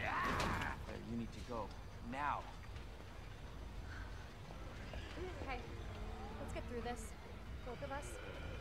Claire, you need to go. Now! Okay, let's get through this. Both of us.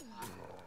Oh.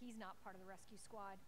He's not part of the rescue squad.